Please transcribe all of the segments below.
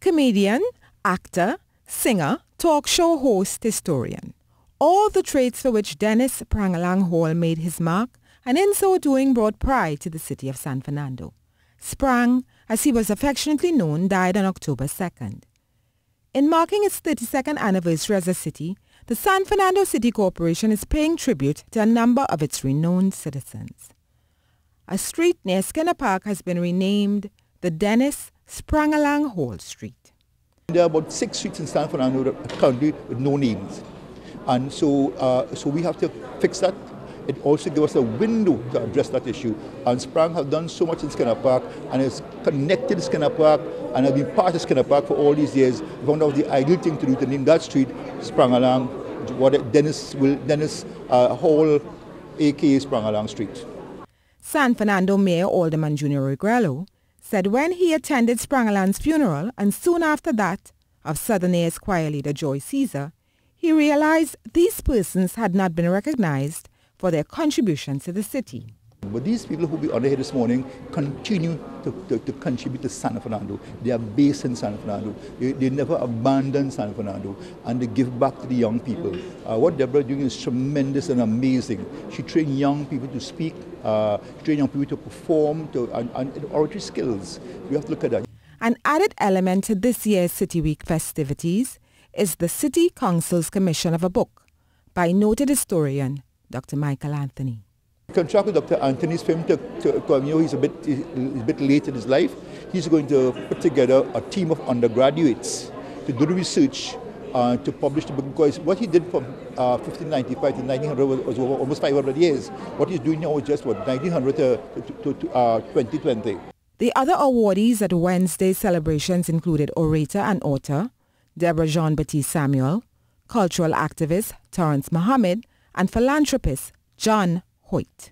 comedian, actor, singer, talk show host, historian. All the traits for which Dennis Sprangalang Hall made his mark and in so doing brought pride to the city of San Fernando. Sprang, as he was affectionately known, died on October 2nd. In marking its 32nd anniversary as a city, the San Fernando City Corporation is paying tribute to a number of its renowned citizens. A street near Skinner Park has been renamed the Dennis Sprangalang Hall Street. There are about six streets in Stanford San Fernando currently with no names. And so, uh, so we have to fix that it also gives us a window to address that issue. And Sprang has done so much in Skinner Park and has connected Skinner Park and has been part of Skinner Park for all these years. One of the ideal thing to do to name that street Sprangalang, what Dennis will Dennis uh, Hall, aka Sprangalang Street. San Fernando Mayor Alderman Junia Regrello said when he attended Sprangalang's funeral and soon after that of Southern choir leader Joy Caesar, he realized these persons had not been recognized for their contributions to the city. But these people who we honored here this morning continue to, to, to, contribute to San Fernando. They are based in San Fernando. They, they never abandon San Fernando and they give back to the young people. Uh, what Deborah is doing is tremendous and amazing. She trained young people to speak, uh, trained young people to perform, to, and, and oratory skills. We have to look at that. An added element to this year's City Week festivities is the City Council's commission of a book by noted historian Dr. Michael Anthony. Contract with Dr. Anthony's film to, to he's a bit he's a bit late in his life. He's going to put together a team of undergraduates to do the research uh, to publish the book because what he did from uh, 1595 to 1900 was, was, over almost 500 years. What he's doing now is just what 1900 to, to, to uh, 2020. The other awardees at Wednesday's celebrations included orator and author Deborah Jean Baptiste Samuel, cultural activist Torrance Mohammed, and philanthropist John Hoyt.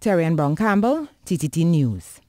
Terry-Ann Brown Campbell, TTT News.